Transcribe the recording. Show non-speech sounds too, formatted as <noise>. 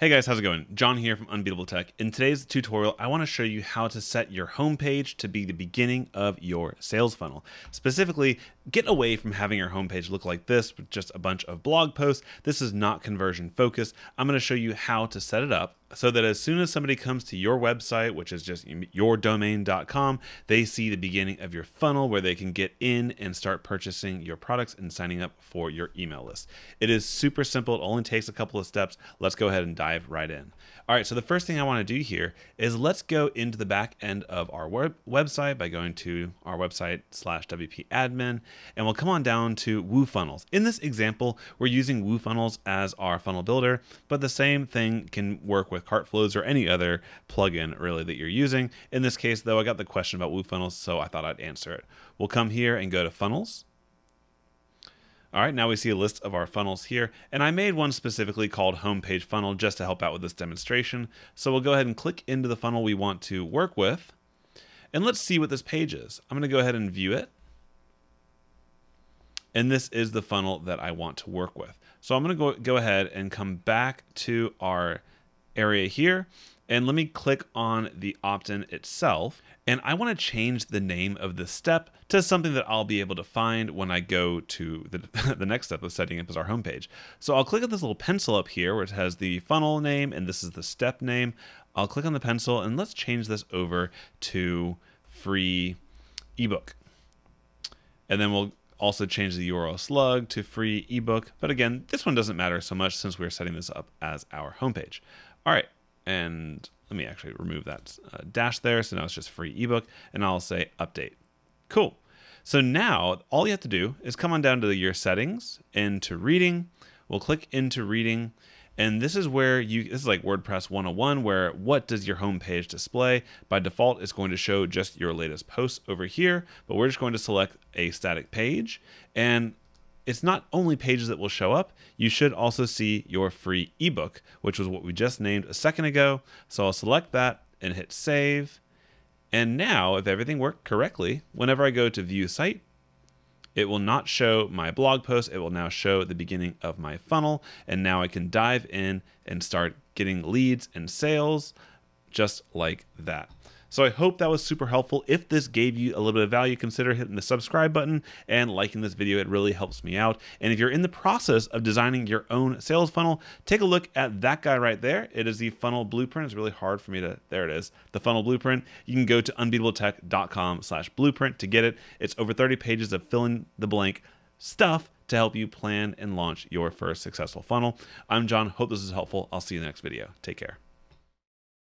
Hey guys, how's it going? John here from Unbeatable Tech. In today's tutorial, I want to show you how to set your homepage to be the beginning of your sales funnel. Specifically, get away from having your homepage look like this with just a bunch of blog posts. This is not conversion focused. I'm going to show you how to set it up so that as soon as somebody comes to your website, which is just yourdomain.com, they see the beginning of your funnel where they can get in and start purchasing your products and signing up for your email list. It is super simple. It only takes a couple of steps. Let's go ahead and dive right in. All right, so the first thing I want to do here is let's go into the back end of our web website by going to our website slash WP admin, and we'll come on down to WooFunnels. In this example, we're using WooFunnels as our funnel builder, but the same thing can work with CartFlows or any other plugin really that you're using. In this case, though, I got the question about WooFunnels, so I thought I'd answer it. We'll come here and go to Funnels. All right, now we see a list of our funnels here, and I made one specifically called Homepage Funnel just to help out with this demonstration. So we'll go ahead and click into the funnel we want to work with, and let's see what this page is. I'm gonna go ahead and view it. And this is the funnel that I want to work with. So I'm gonna go, go ahead and come back to our area here, and let me click on the opt-in itself. And I want to change the name of the step to something that I'll be able to find when I go to the, <laughs> the next step of setting up as our homepage. So I'll click on this little pencil up here where it has the funnel name and this is the step name. I'll click on the pencil and let's change this over to free ebook. And then we'll also change the URL slug to free ebook. But again, this one doesn't matter so much since we're setting this up as our homepage. All right, and let me actually remove that uh, dash there. So now it's just free ebook and I'll say update. Cool. So now all you have to do is come on down to the, your settings into reading. We'll click into reading. And this is where you, this is like WordPress 101, where what does your home page display? By default, it's going to show just your latest posts over here, but we're just going to select a static page. And it's not only pages that will show up, you should also see your free ebook, which was what we just named a second ago. So I'll select that and hit save. And now, if everything worked correctly, whenever I go to view site, it will not show my blog post. It will now show the beginning of my funnel. And now I can dive in and start getting leads and sales just like that. So I hope that was super helpful. If this gave you a little bit of value, consider hitting the subscribe button and liking this video. It really helps me out. And if you're in the process of designing your own sales funnel, take a look at that guy right there. It is the funnel blueprint. It's really hard for me to, there it is, the funnel blueprint. You can go to unbeatabletech.com slash blueprint to get it. It's over 30 pages of fill in the blank stuff to help you plan and launch your first successful funnel. I'm John. Hope this is helpful. I'll see you in the next video. Take care.